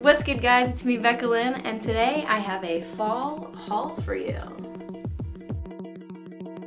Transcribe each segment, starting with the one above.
What's good guys, it's me Becca Lynne and today I have a fall haul for you.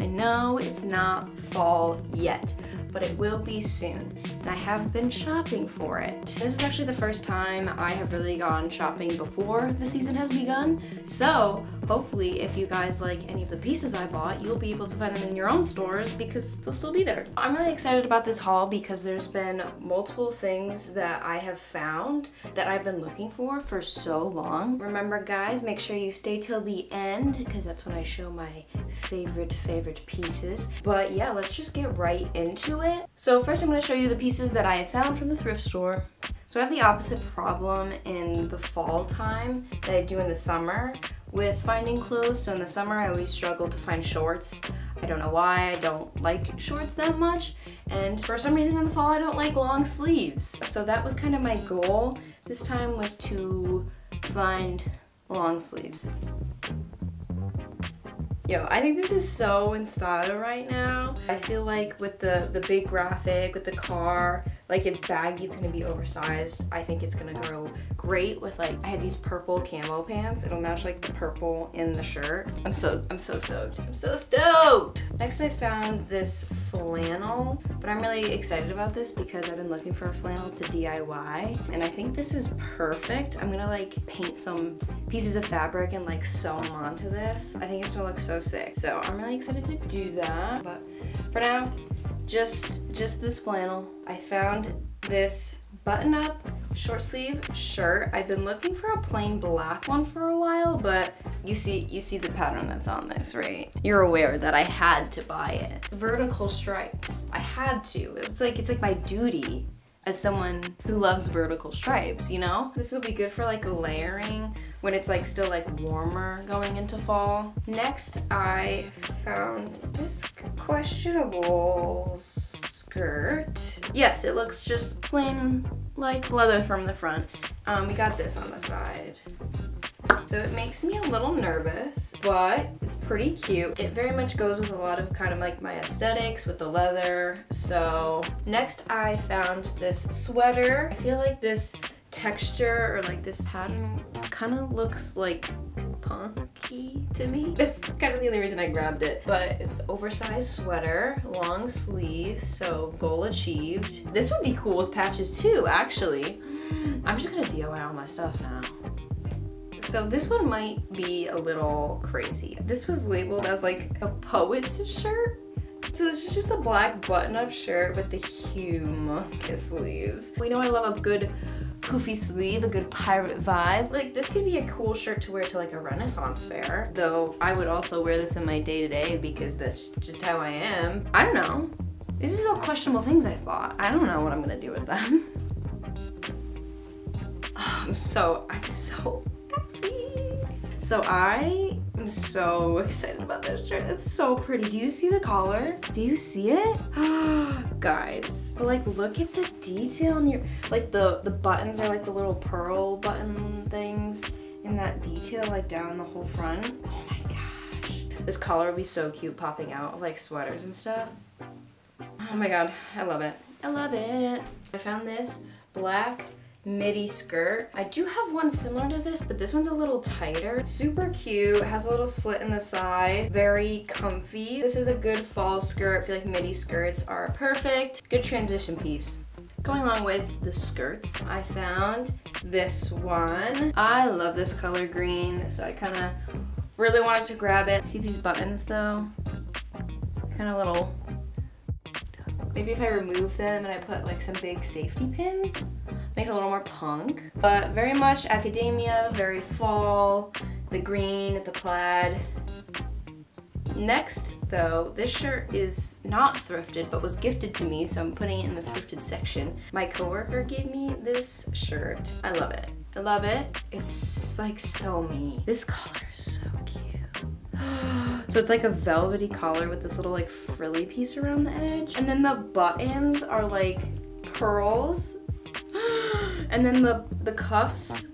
I know it's not fall yet, but it will be soon and I have been shopping for it. This is actually the first time I have really gone shopping before the season has begun, so hopefully if you guys like any of the pieces I bought, you'll be able to find them in your own stores because they'll still be there. I'm really excited about this haul because there's been multiple things that I have found that I've been looking for for so long. Remember guys, make sure you stay till the end because that's when I show my favorite, favorite pieces. But yeah, let's just get right into it. So first I'm gonna show you the pieces that I have found from the thrift store. So I have the opposite problem in the fall time that I do in the summer with finding clothes. So in the summer, I always struggle to find shorts. I don't know why, I don't like shorts that much. And for some reason in the fall, I don't like long sleeves. So that was kind of my goal this time was to find long sleeves. Yo, I think this is so in style right now. I feel like with the, the big graphic, with the car, like it's baggy, it's gonna be oversized. I think it's gonna go great with like, I had these purple camo pants. It'll match like the purple in the shirt. I'm so, I'm so stoked. I'm so stoked. Next I found this flannel, but I'm really excited about this because I've been looking for a flannel to DIY and I think this is perfect. I'm gonna like paint some pieces of fabric and like sew them onto this. I think it's gonna look so sick. So I'm really excited to do that. But for now, just, just this flannel. I found this button up short sleeve shirt. I've been looking for a plain black one for a while, but you see you see the pattern that's on this, right? You're aware that I had to buy it. Vertical stripes. I had to. It's like it's like my duty as someone who loves vertical stripes, you know? This will be good for like layering when it's like still like warmer going into fall. Next, I found this questionable skirt. Yes, it looks just plain like leather from the front. Um, we got this on the side. So it makes me a little nervous, but it's pretty cute. It very much goes with a lot of kind of like my aesthetics with the leather. So next I found this sweater. I feel like this texture or like this pattern kind of looks like punky to me. That's kind of the only reason I grabbed it. But it's oversized sweater, long sleeve, so goal achieved. This would be cool with patches too, actually. I'm just gonna DIY all my stuff now. So this one might be a little crazy. This was labeled as like a poet's shirt. So this is just a black button-up shirt with the humongous sleeves. We know I love a good poofy sleeve, a good pirate vibe. Like this could be a cool shirt to wear to like a renaissance fair. Though I would also wear this in my day-to-day -day because that's just how I am. I don't know. These are all questionable things I bought. I don't know what I'm gonna do with them. Oh, I'm so, I'm so happy. so I am so excited about this shirt. It's so pretty. Do you see the collar? Do you see it? Guys, but like look at the detail on your, like the, the buttons are like the little pearl button things and that detail like down the whole front. Oh my gosh. This collar would be so cute popping out of like sweaters and stuff. Oh my god, I love it. I love it. I found this black midi skirt. I do have one similar to this, but this one's a little tighter. Super cute, has a little slit in the side, very comfy. This is a good fall skirt. I feel like midi skirts are perfect. Good transition piece. Going along with the skirts, I found this one. I love this color green, so I kind of really wanted to grab it. See these buttons though? Kind of little Maybe if I remove them and I put like some big safety pins, make it a little more punk. But very much academia, very fall, the green, the plaid. Next though, this shirt is not thrifted but was gifted to me so I'm putting it in the thrifted section. My coworker gave me this shirt. I love it. I love it. It's like so me. This color is so so it's like a velvety collar with this little like frilly piece around the edge. And then the buttons are like pearls. and then the, the cuffs,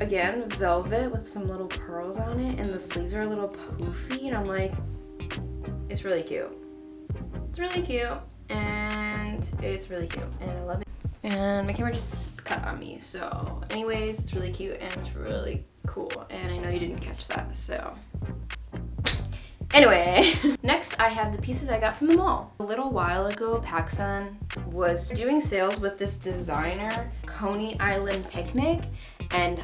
again, velvet with some little pearls on it. And the sleeves are a little poofy. And I'm like, it's really cute. It's really cute. And it's really cute. And I love it. And my camera just cut on me. So anyways, it's really cute and it's really cool. And I know you didn't catch that, so. Anyway, next I have the pieces I got from the mall. A little while ago, PacSun was doing sales with this designer, Coney Island Picnic, and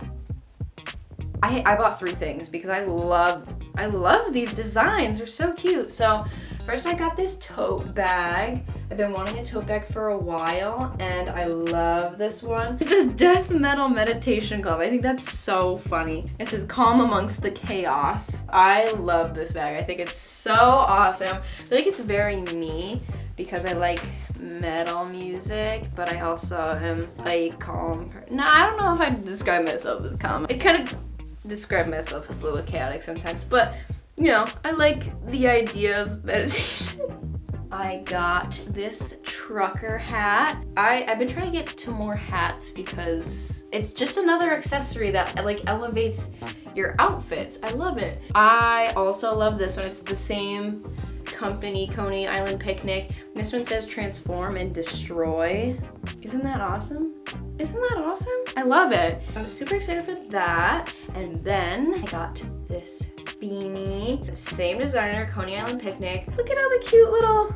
I, I bought three things because I love I love these designs. They're so cute. So first I got this tote bag. I've been wanting a tote bag for a while and I love this one. This is Death Metal Meditation Club. I think that's so funny. It says calm amongst the chaos. I love this bag. I think it's so awesome. I feel like it's very me because I like metal music, but I also am a calm. No, I don't know if I describe myself as calm. It kind of describe myself as a little chaotic sometimes, but you know, I like the idea of meditation. I got this trucker hat. I, I've been trying to get to more hats because it's just another accessory that like elevates your outfits. I love it. I also love this one. It's the same company, Coney Island Picnic. This one says transform and destroy. Isn't that awesome? Isn't that awesome? I love it. I'm super excited for that. And then I got this beanie. Same designer, Coney Island Picnic. Look at all the cute little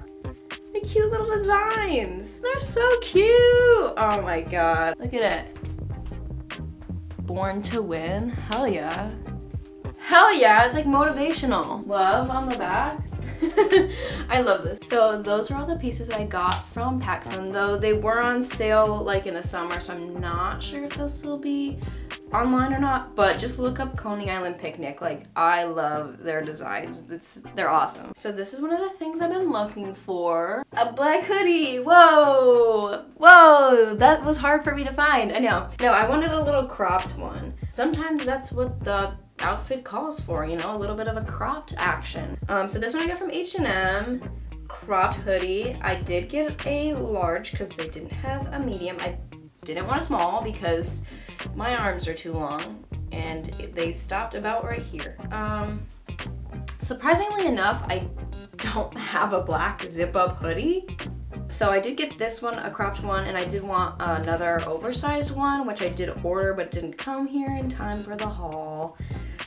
the cute little designs. They're so cute. Oh my god. Look at it. Born to win. Hell yeah. Hell yeah, it's like motivational. Love on the back. I love this. So those are all the pieces I got from PacSun, though they were on sale like in the summer, so I'm not sure if they'll be online or not, but just look up Coney Island Picnic. Like, I love their designs. It's, they're awesome. So this is one of the things I've been looking for. A black hoodie. Whoa. Whoa. That was hard for me to find. I know. No, I wanted a little cropped one. Sometimes that's what the outfit calls for, you know, a little bit of a cropped action. Um, so this one I got from H&M, cropped hoodie. I did get a large because they didn't have a medium. I didn't want a small because my arms are too long and they stopped about right here. Um, surprisingly enough, I don't have a black zip up hoodie. So I did get this one, a cropped one, and I did want another oversized one, which I did order but didn't come here in time for the haul.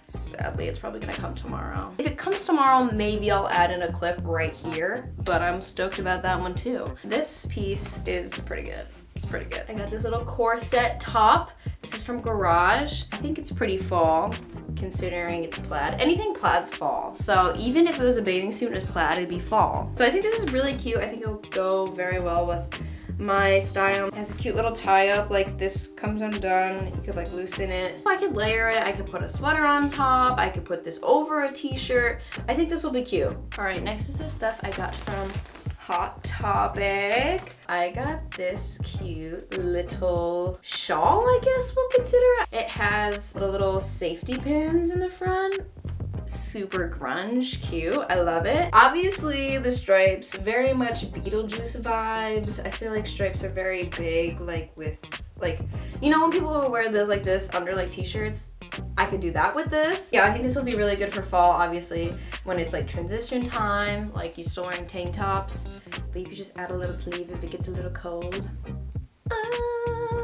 Sadly, it's probably gonna come tomorrow. If it comes tomorrow, maybe I'll add in a clip right here, but I'm stoked about that one too. This piece is pretty good. It's pretty good. I got this little corset top. This is from Garage. I think it's pretty fall considering it's plaid. Anything plaid's fall. So even if it was a bathing suit and it was plaid, it'd be fall. So I think this is really cute. I think it'll go very well with my style. It has a cute little tie up, like this comes undone. You could like loosen it. I could layer it, I could put a sweater on top, I could put this over a t-shirt. I think this will be cute. All right, next is the stuff I got from Hot Topic. I got this cute little shawl, I guess we'll consider it. It has the little safety pins in the front super grunge cute i love it obviously the stripes very much beetlejuice vibes i feel like stripes are very big like with like you know when people wear those like this under like t-shirts I could do that with this. Yeah, I think this would be really good for fall, obviously, when it's like transition time, like you're still wearing tank tops, but you could just add a little sleeve if it gets a little cold. Ah.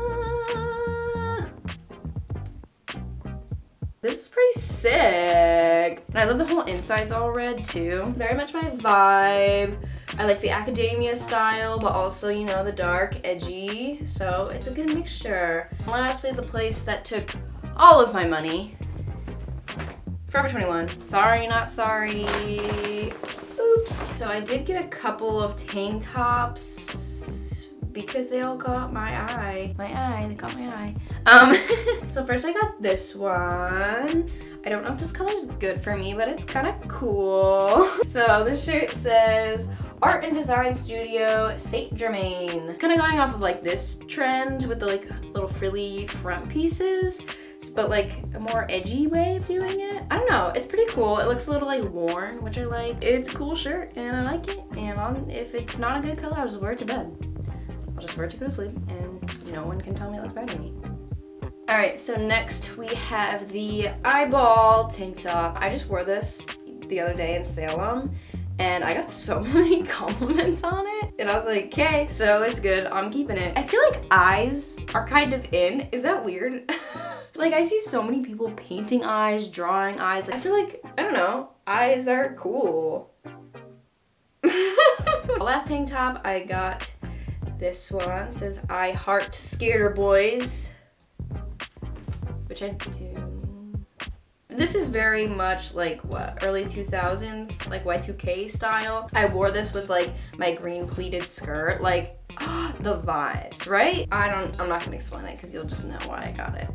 This is pretty sick. And I love the whole inside's all red too. Very much my vibe. I like the academia style, but also, you know, the dark, edgy. So it's a good mixture. lastly, the place that took all of my money. Forever 21. Sorry, not sorry. Oops. So I did get a couple of tank tops because they all got my eye. My eye, they got my eye. Um, so first I got this one. I don't know if this color is good for me, but it's kind of cool. So this shirt says, Art and Design Studio, Saint Germain. Kind of going off of like this trend with the like little frilly front pieces but like a more edgy way of doing it. I don't know, it's pretty cool. It looks a little like worn, which I like. It's a cool shirt and I like it. And I'll, if it's not a good color, I'll just wear it to bed. Just it to go to sleep and no one can tell me it looks bad to me. All right, so next we have the eyeball tank top. I just wore this the other day in Salem and I got so many compliments on it. And I was like, okay, so it's good. I'm keeping it. I feel like eyes are kind of in. Is that weird? like I see so many people painting eyes, drawing eyes. I feel like, I don't know, eyes are cool. Last tank top I got this one. Says I heart skater boys. Which I do. This is very much like what early 2000s like Y2K style. I wore this with like my green pleated skirt like the vibes, right? I don't I'm not gonna explain it because you'll just know why I got it.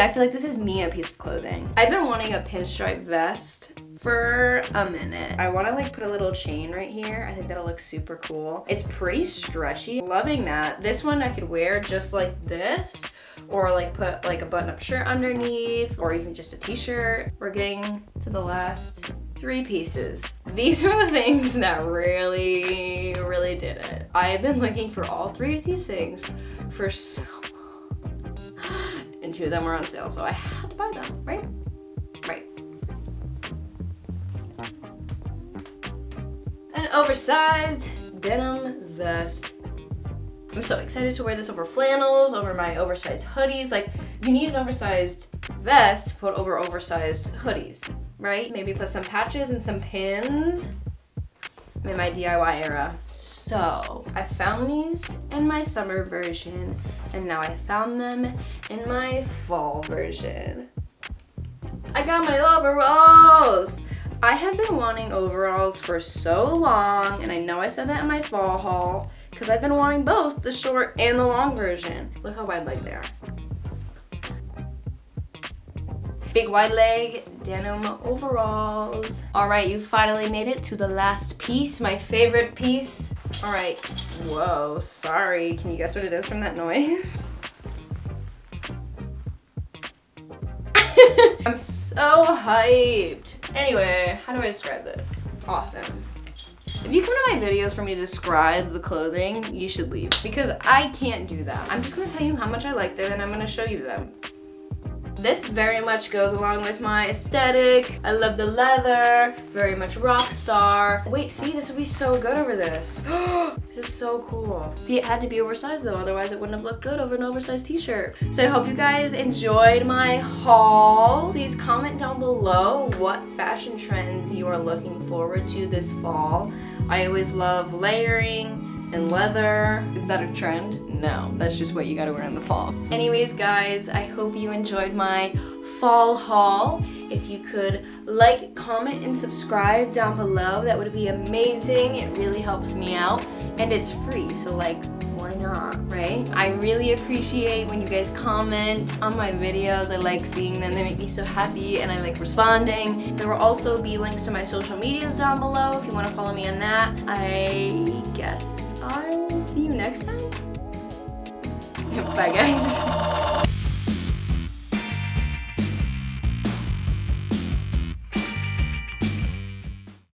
I feel like this is me in a piece of clothing. I've been wanting a pinstripe vest for a minute. I want to like put a little chain right here. I think that'll look super cool. It's pretty stretchy. Loving that. This one I could wear just like this or like put like a button-up shirt underneath or even just a t-shirt. We're getting to the last three pieces. These were the things that really, really did it. I have been looking for all three of these things for so long. And two of them were on sale, so I had to buy them? Right. Oversized denim vest I'm so excited to wear this over flannels, over my oversized hoodies. Like, you need an oversized vest to put over oversized hoodies, right? Maybe put some patches and some pins. I'm in my DIY era. So, I found these in my summer version, and now I found them in my fall version. I got my overalls! I have been wanting overalls for so long, and I know I said that in my fall haul, because I've been wanting both the short and the long version. Look how wide leg they are. Big wide leg denim overalls. All right, you finally made it to the last piece, my favorite piece. All right, whoa, sorry. Can you guess what it is from that noise? I'm so hyped. Anyway, how do I describe this? Awesome. If you come to my videos for me to describe the clothing, you should leave because I can't do that. I'm just gonna tell you how much I like them and I'm gonna show you them. This very much goes along with my aesthetic. I love the leather, very much rock star. Wait, see, this would be so good over this. this is so cool. See, it had to be oversized though, otherwise it wouldn't have looked good over an oversized t-shirt. So I hope you guys enjoyed my haul. Please comment down below what fashion trends you are looking forward to this fall. I always love layering, and leather. Is that a trend? No, that's just what you gotta wear in the fall. Anyways, guys, I hope you enjoyed my fall haul. If you could like, comment, and subscribe down below, that would be amazing. It really helps me out, and it's free, so like, why not, right? I really appreciate when you guys comment on my videos. I like seeing them. They make me so happy and I like responding. There will also be links to my social medias down below if you want to follow me on that. I guess I will see you next time. Bye guys.